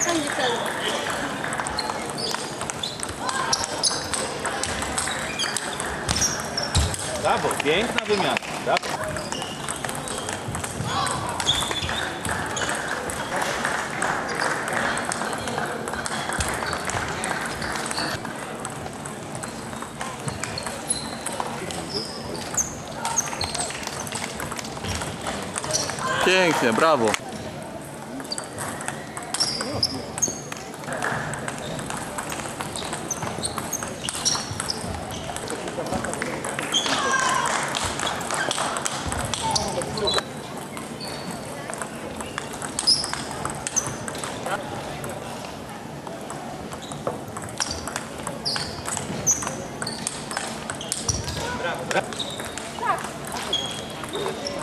30分。Brawo, piękna wymiana. Brawo. Pięknie, brawo. Thank you.